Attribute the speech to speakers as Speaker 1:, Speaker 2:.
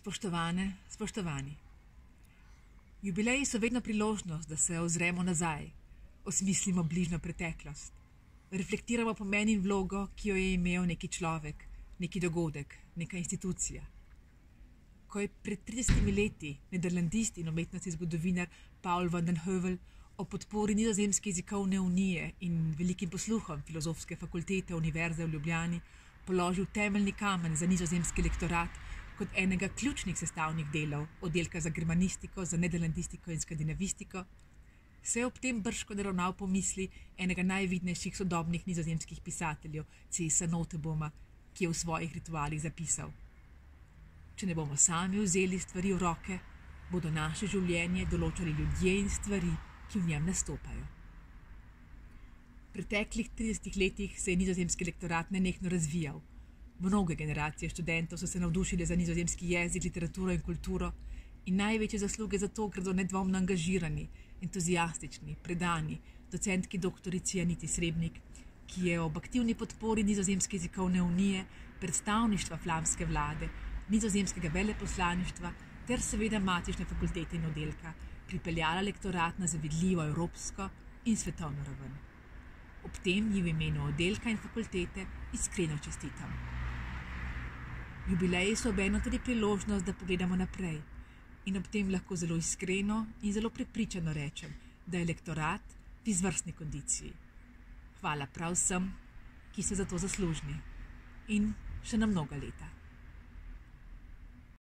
Speaker 1: Spoštovane, spoštovani. Jubileji so vedno priložnost, da se ozremo nazaj, osmislimo bližnjo preteklost, reflektiramo pomen in vlogo, ki jo je imel neki človek, neki dogodek, neka institucija. Ko je pred 30 leti nederlandist in umetnostni zgodovinar Paul van den Heuvel o podpori Nizozemske jezikovne unije in velikim posluhom Filozofske fakultete Univerze v Ljubljani položil temeljni kamen za nizozemski lektorat kot enega ključnih sestavnih delov oddelka za germanistiko, za nederlandistiko in skandinavistiko, se je ob tem brško naravnal po misli enega najvidnejših sodobnih nizozemskih pisateljev, C.S. Noteboma, ki je v svojih ritualih zapisal: Če ne bomo sami vzeli stvari v roke, bodo naše življenje določali ljudje in stvari, ki v njem nastopajo. V preteklih 30 letih se je nizozemski lektorat nenehno razvijal. Mnoge generacije študentov so se navdušile za nizozemski jezik, literaturo in kulturo, in največje zasluge za to gredo nedvomno angažirani, entuzijastični, predani docentki doktorici Aniti Srebnik, ki je ob aktivni podpori Nizozemske jezikovne unije, predstavništva flamske vlade, nizozemskega veleposlaništva ter seveda matične fakultete in oddelka pripeljala lektorat na zavidljivo evropsko in svetovno raven. Ob tem ji v imenu oddelka in fakultete iskreno čestitam. Jubileji so obeno tudi priložnost, da pogledamo naprej in ob tem lahko zelo iskreno in zelo prepričano rečem, da je lektorat v izvrstni kondiciji. Hvala prav vsem, ki so za to zaslužni in še na mnoga leta.